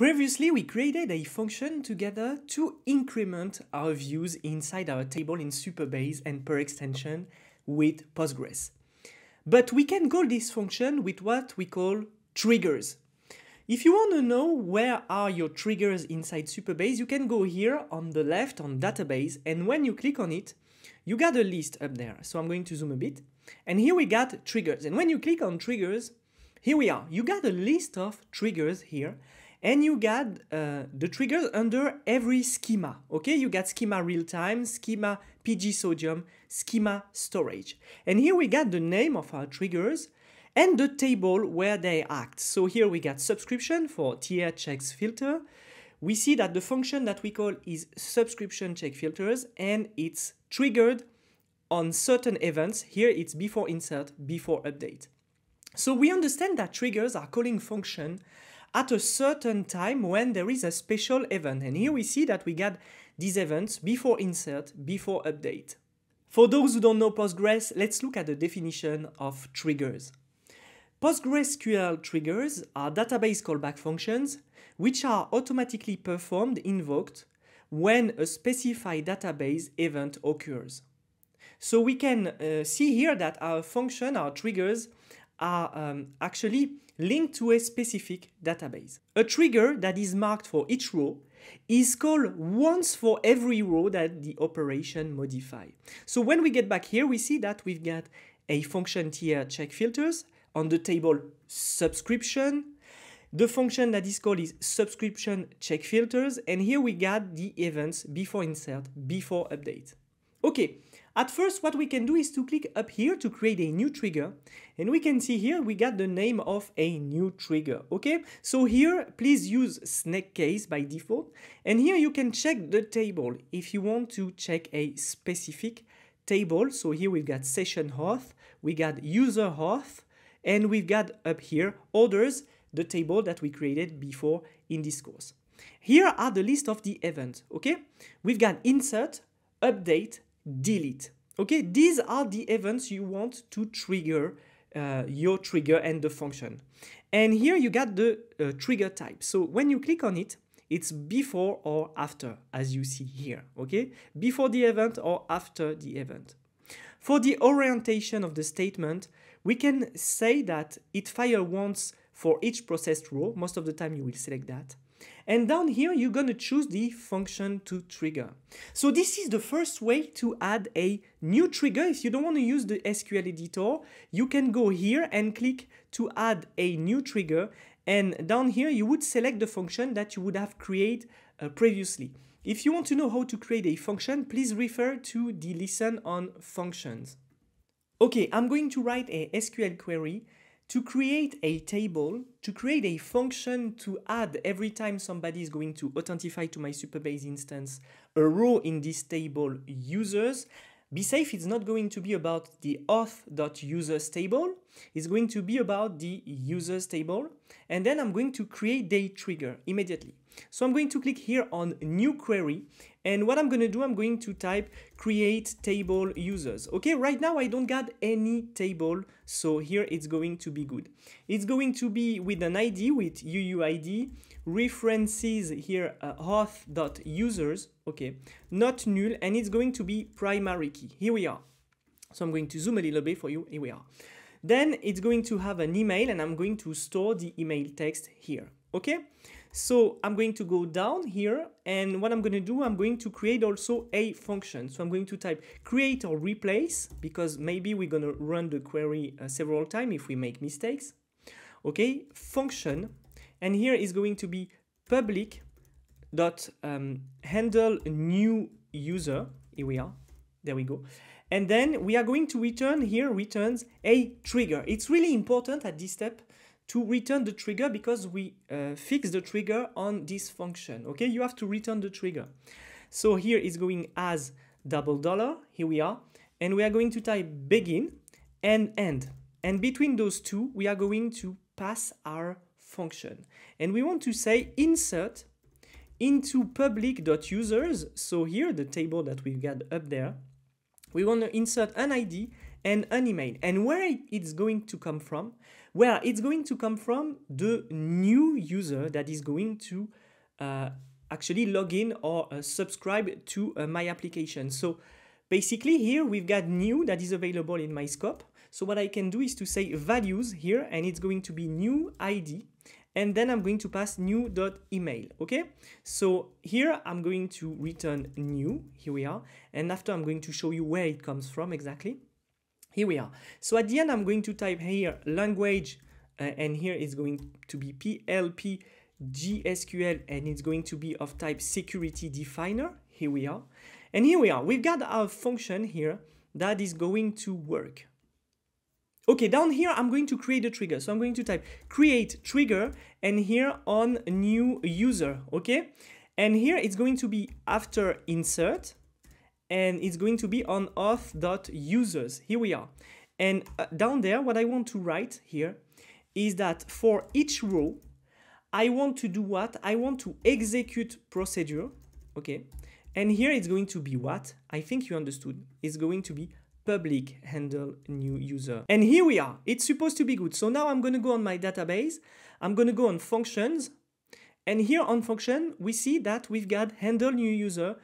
Previously, we created a function together to increment our views inside our table in Supabase and per extension with Postgres. But we can call this function with what we call triggers. If you want to know where are your triggers inside Supabase, you can go here on the left on database and when you click on it, you got a list up there. So I'm going to zoom a bit and here we got triggers. And when you click on triggers, here we are. You got a list of triggers here and you got uh, the triggers under every schema okay? You got schema real time schema pg sodium schema storage. And here we got the name of our triggers and the table where they act. So here we got subscription for tier checks filter. We see that the function that we call is subscription check filters and it's triggered on certain events. Here it's before insert before update. So we understand that triggers are calling function at a certain time when there is a special event. And here we see that we got these events before insert, before update. For those who don't know Postgres, let's look at the definition of triggers. PostgreSQL triggers are database callback functions which are automatically performed, invoked, when a specified database event occurs. So we can uh, see here that our function, our triggers, are um, actually linked to a specific database. A trigger that is marked for each row is called once for every row that the operation modify. So when we get back here, we see that we've got a function tier check filters on the table subscription. The function that is called is subscription check filters. And here we got the events before insert, before update. Okay, at first, what we can do is to click up here to create a new trigger. And we can see here we got the name of a new trigger. Okay, so here please use snake case by default. And here you can check the table if you want to check a specific table. So here we've got session auth, we got user auth, and we've got up here orders, the table that we created before in this course. Here are the list of the events, okay? We've got insert, update, delete. Okay, these are the events you want to trigger uh, your trigger and the function. And here you got the uh, trigger type. So when you click on it, it's before or after, as you see here, okay? Before the event or after the event. For the orientation of the statement, we can say that it fire once for each processed row. Most of the time you will select that. And down here, you're going to choose the function to trigger. So this is the first way to add a new trigger. If you don't want to use the SQL editor, you can go here and click to add a new trigger. And down here, you would select the function that you would have created uh, previously. If you want to know how to create a function, please refer to the lesson on functions. Okay, I'm going to write a SQL query to create a table, to create a function to add every time somebody is going to authentify to my Supabase instance a row in this table users, be safe, it's not going to be about the auth.users table, it's going to be about the users table, and then I'm going to create the trigger immediately. So I'm going to click here on new query, and what I'm going to do, I'm going to type create table users. Okay, right now I don't got any table, so here it's going to be good. It's going to be with an ID, with UUID, references here uh, auth.users, okay, not null, and it's going to be primary key. Here we are. So I'm going to zoom a little bit for you. Here we are. Then it's going to have an email and I'm going to store the email text here. Okay. So I'm going to go down here and what I'm going to do, I'm going to create also a function. So I'm going to type create or replace because maybe we're going to run the query uh, several times if we make mistakes. Okay, function. And here is going to be public dot um, handle new user. Here we are. There we go. And then we are going to return here returns a trigger. It's really important at this step to return the trigger because we uh, fix the trigger on this function. Okay, you have to return the trigger. So here is going as double dollar. Here we are. And we are going to type begin and end. And between those two, we are going to pass our function. And we want to say insert into public.users. So here, the table that we've got up there, we want to insert an ID and an email. And where it's going to come from, Where it's going to come from the new user that is going to uh, actually log in or uh, subscribe to uh, my application. So basically here we've got new that is available in my scope. So what I can do is to say values here and it's going to be new ID and then I'm going to pass new.email, okay? So here I'm going to return new, here we are, and after I'm going to show you where it comes from exactly. Here we are. So at the end I'm going to type here language, uh, and here is going to be PLP GSQL, and it's going to be of type security definer, here we are. And here we are, we've got our function here that is going to work. Okay, down here, I'm going to create a trigger. So I'm going to type create trigger and here on new user, okay? And here it's going to be after insert and it's going to be on auth.users. Here we are. And uh, down there, what I want to write here is that for each row, I want to do what? I want to execute procedure, okay? And here it's going to be what? I think you understood. It's going to be public handle new user. And here we are. It's supposed to be good. So now I'm going to go on my database. I'm going to go on functions. And here on function, we see that we've got handle new user,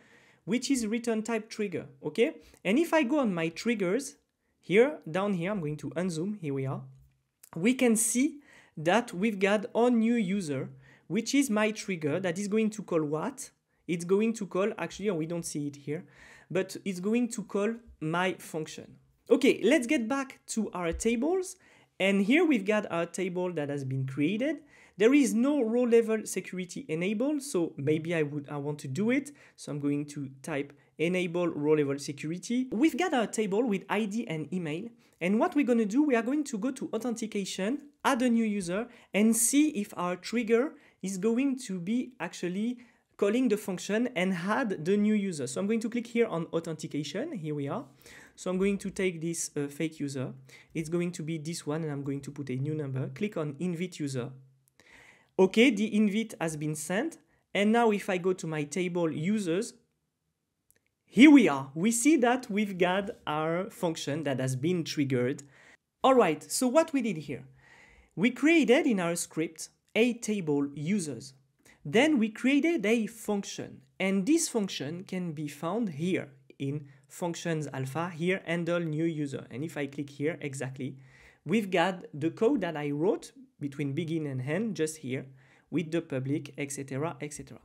which is return type trigger. Okay. And if I go on my triggers here, down here, I'm going to unzoom. Here we are. We can see that we've got on new user, which is my trigger that is going to call what? It's going to call, actually, oh, we don't see it here, but it's going to call my function. Okay, let's get back to our tables. And here we've got our table that has been created. There is no row level security enabled, so maybe I would I want to do it. So I'm going to type enable row level security. We've got our table with ID and email. And what we're going to do, we are going to go to authentication, add a new user, and see if our trigger is going to be actually calling the function and add the new user. So I'm going to click here on authentication. Here we are. So I'm going to take this uh, fake user. It's going to be this one and I'm going to put a new number. Click on invite user. Okay, the invite has been sent. And now if I go to my table users, here we are. We see that we've got our function that has been triggered. All right, so what we did here, we created in our script a table users. Then we created a function and this function can be found here in functions alpha here handle new user. And if I click here exactly, we've got the code that I wrote between begin and end just here with the public, etc., etc.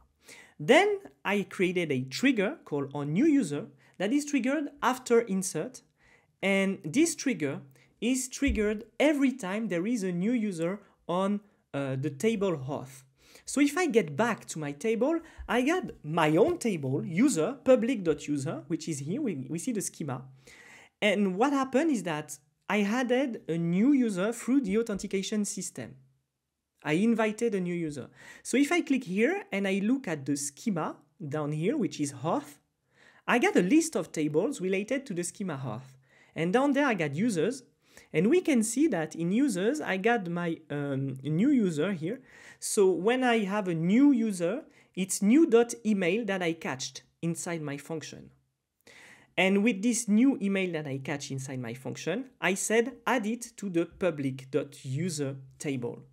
Then I created a trigger called on new user that is triggered after insert. And this trigger is triggered every time there is a new user on uh, the table auth. So if I get back to my table, I got my own table, user, public.user, which is here, we, we see the schema. And what happened is that I added a new user through the authentication system. I invited a new user. So if I click here and I look at the schema down here, which is auth, I got a list of tables related to the schema auth. And down there I got users, and we can see that in users, I got my um, new user here. So when I have a new user, it's new.email that I catched inside my function. And with this new email that I catch inside my function, I said add it to the public.user table.